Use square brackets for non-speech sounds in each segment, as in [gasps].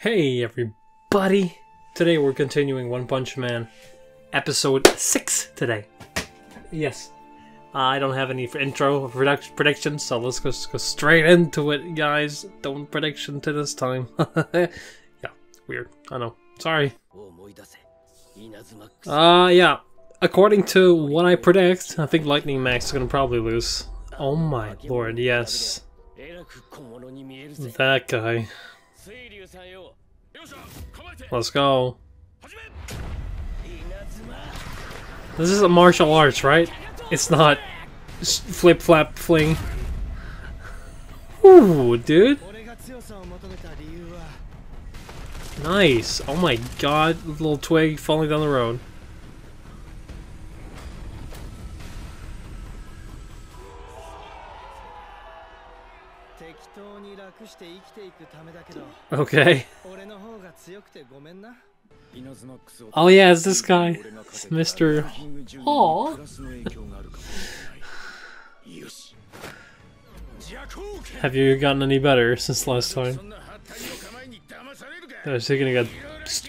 Hey everybody! Today we're continuing One Punch Man episode 6 today. Yes. I don't have any intro predictions, so let's just go straight into it, guys. Don't prediction to this time. [laughs] yeah, weird. I know. Sorry. Uh, yeah. According to what I predict, I think Lightning Max is gonna probably lose. Oh my lord, yes. That guy. Let's go. This is a martial arts, right? It's not flip flap fling. Ooh, dude. Nice. Oh my god, little twig falling down the road. Okay. Oh yeah, it's this guy. It's Mr. Aw. [sighs] Have you gotten any better since last time? I was thinking I got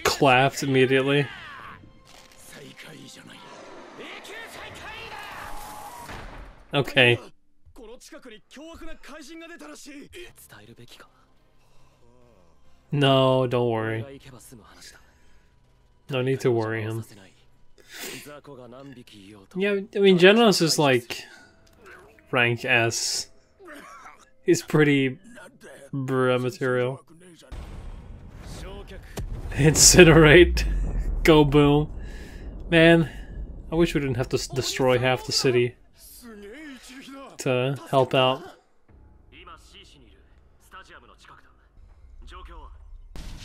clapped immediately. Okay. No, don't worry. No need to worry him. Yeah, I mean, Genos is like rank S. He's pretty bruh material. Incinerate. Go boom. Man, I wish we didn't have to destroy half the city to help out.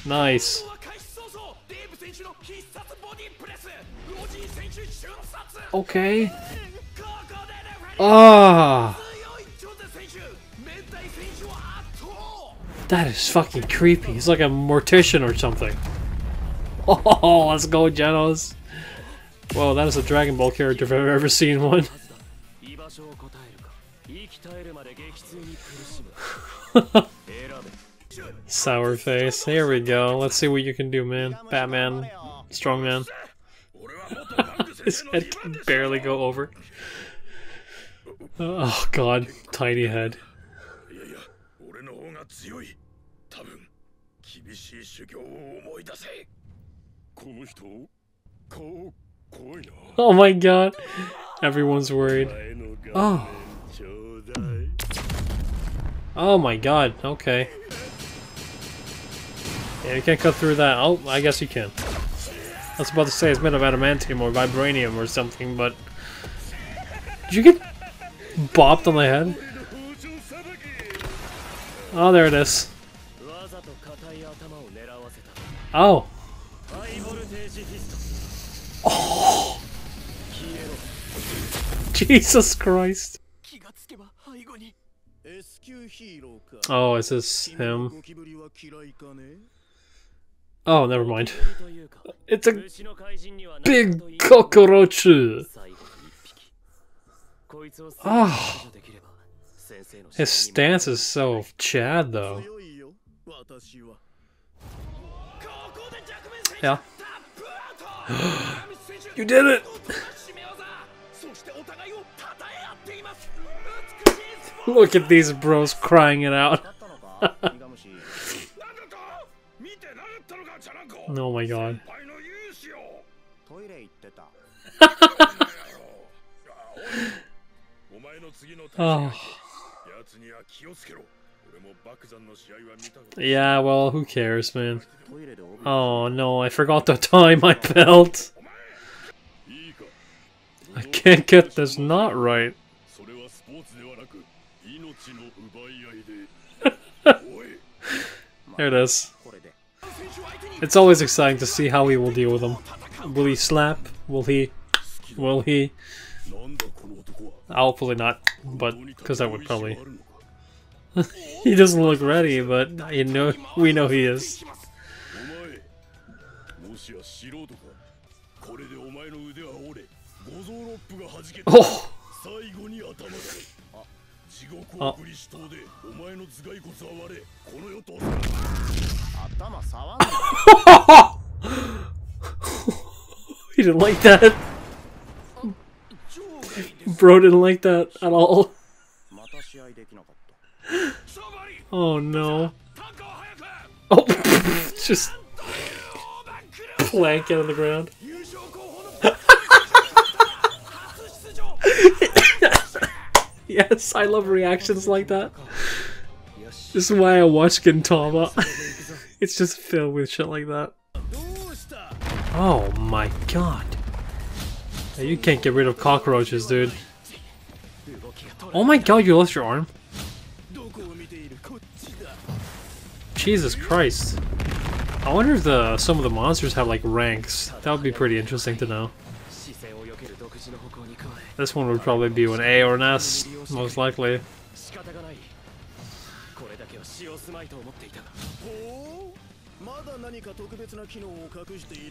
Nice. Okay. Ah. That is fucking creepy. He's like a mortician or something. [laughs] Oh, let's go, Genos. Whoa, that is a Dragon Ball character if I've ever seen one. [laughs] [laughs] Sour face. Here we go. Let's see what you can do, man. Batman. Strong man. [laughs] His head can barely go over. Oh god. Tiny head. Oh my god. Everyone's worried. Oh. Oh my god. Okay. Yeah, you can't cut through that. Oh, I guess you can. I was about to say it's made of adamantium or vibranium or something, but... Did you get bopped on the head? Oh, there it is. Oh. Oh. [laughs] Jesus Christ. Oh, is this him? Oh, never mind. It's a big cockroach. Oh. His stance is so Chad, though. Yeah. [gasps] you did it! Look at these bros crying it out. [laughs] oh my god. oh. [laughs] Yeah, well, who cares, man? Oh no, I forgot to tie my belt. I can't get this knot right. [laughs] there it is. It's always exciting to see how he will deal with them. Will he slap? Will he? Will he? Hopefully not, but because I would probably. [laughs] he doesn't look ready, but you know we know he is. Oh. Oh. 頭触んな [laughs] [laughs] he didn't like that. 超がいいで[laughs] す Bro didn't like that at all. また試合できなかった Oh no. Oh, just plank it on the ground. I love reactions like that. This is why I watch Gintama. [laughs] it's just filled with shit like that. Oh my god. You can't get rid of cockroaches, dude. Oh my god, you lost your arm? Jesus Christ. I wonder if the, some of the monsters have like ranks. That would be pretty interesting to know. This one would probably be an A or an S, most likely.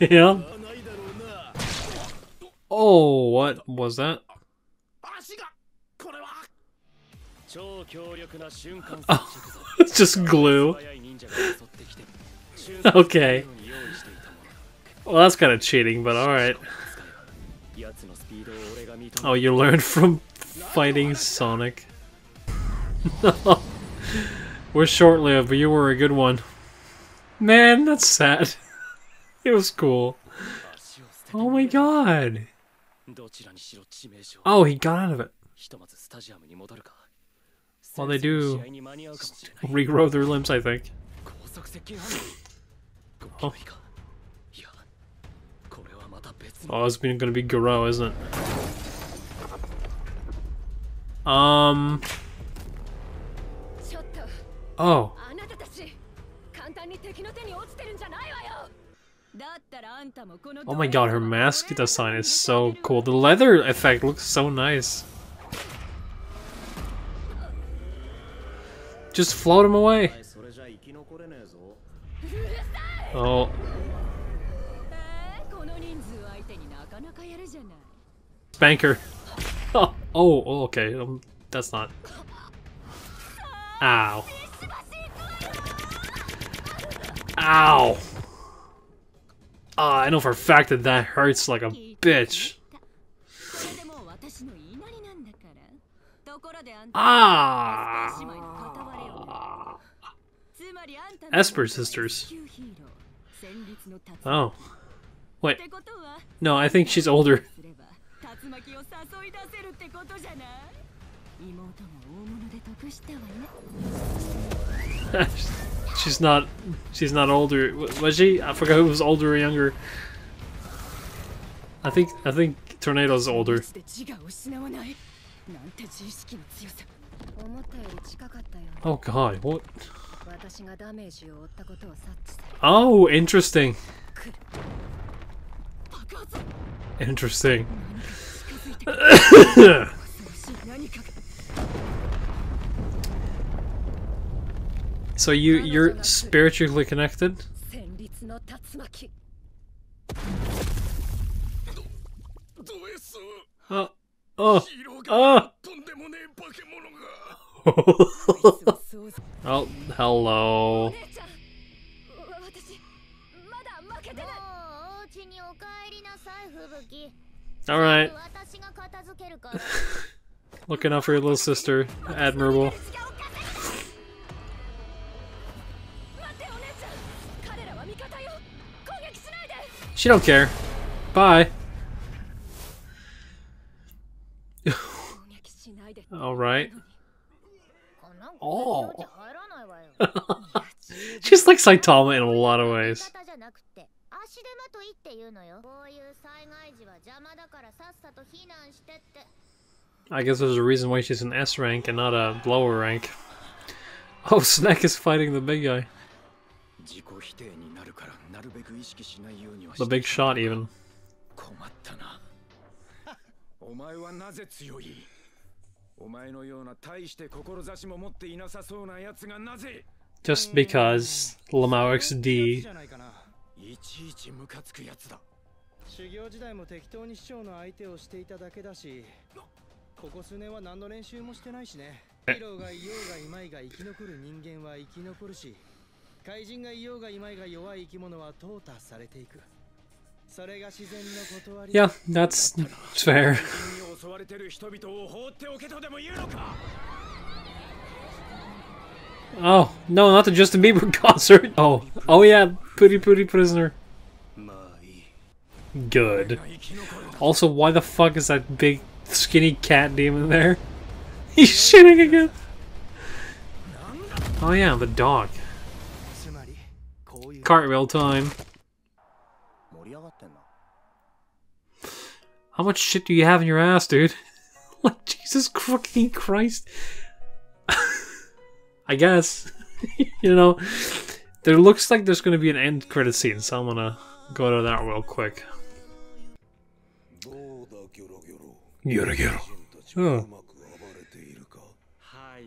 yeah. Oh, what was that? Oh, [laughs] it's just glue. [laughs] okay. Well, that's kind of cheating, but alright. [laughs] Oh, you learned from fighting Sonic. [laughs] we're short-lived, but you were a good one. Man, that's sad. [laughs] it was cool. Oh my god. Oh, he got out of it. Well, they do regrow their limbs, I think. [laughs] Oh. Oh, it's been gonna be Garo, isn't it? Um. Oh. Oh my god, her mask design is so cool. The leather effect looks so nice. Just float him away. Oh. Spanker. [laughs] Oh, oh, oh, okay. Um, that's not. Ow. Ow. Uh, I know for a fact that that hurts like a bitch. Ah! Esper sisters. Oh. Wait. No, I think she's older. [laughs] she's not. She's not older. Was she? I forgot who was older or younger. I think. I think Tornado's older. Oh god, what? Oh, interesting. Interesting. [coughs] so you you're spiritually connected? Oh. Oh. Oh. oh. hello. Alright. [laughs] Looking out for your little sister. Admirable. She don't care. Bye. [laughs] Alright. Oh. [laughs] She's like Saitama in a lot of ways. 味方じゃなくて足手まといっていうのよこういう災害時は邪魔だからさっさと避難してって I guess there's a reason why she's an S rank and not a lower rank. Oh, Snack is fighting the big guy. 自己否定になるからなるべく意識しないようには The big shot, even. 困ったな[laughs] お前はなぜ強いお前のような大して志も持っていなさそうな奴がなぜ Just because Lamau XD じゃな いちいちムカつくやつだ。修行時代も適当に師匠の相手をしていただけだしここ数年は何の練習もしてないしね。ヒーローがいようがいまいが生き残る人間は生き残るし怪人がいようがいまいが弱い生き物は淘汰されていく。それが自然の断り。Yeah, that's fair. 襲われてる人々を放っておけとでも言うのか？Oh, no, not the Justin Bieber concert. Oh, oh yeah, Pooty pooty prisoner. Good. Also, why the fuck is that big skinny cat demon there? [laughs] He's shitting again. Oh yeah, the dog. Cartwheel time. How much shit do you have in your ass, dude? [laughs] like, Jesus fucking Christ. [laughs] I guess. you know, there looks like there's gonna be an end credit scene, so I'm gonna go to that real quick. どうだギョロギョロ Gyoro gyoro. 人たちはうまく暴れているかはい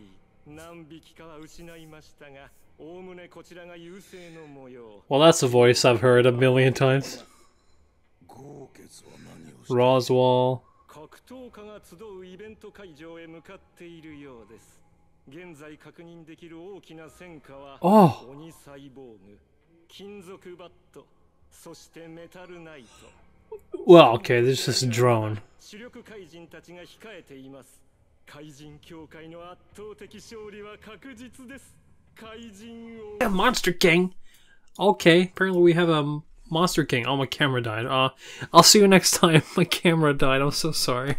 何匹かは失いましたがおおむねこちらが優勢の模様 Well, that's a voice I've heard a million times. 豪傑は何をして Roswell. 格闘家が集うイベント会場へ向かっているようです 現在確認できる大きな戦果は Oh, 鬼サイボーグ金属バットそしてメタルナイト well, okay, there's this drone. 主力怪人たちが控えています怪人協会の圧倒的勝利は確実です怪人王 Yeah, Monster King. Okay, apparently we have a Monster King. Oh, my camera died. Uh, I'll see you next time. [laughs] My camera died. I'm so sorry.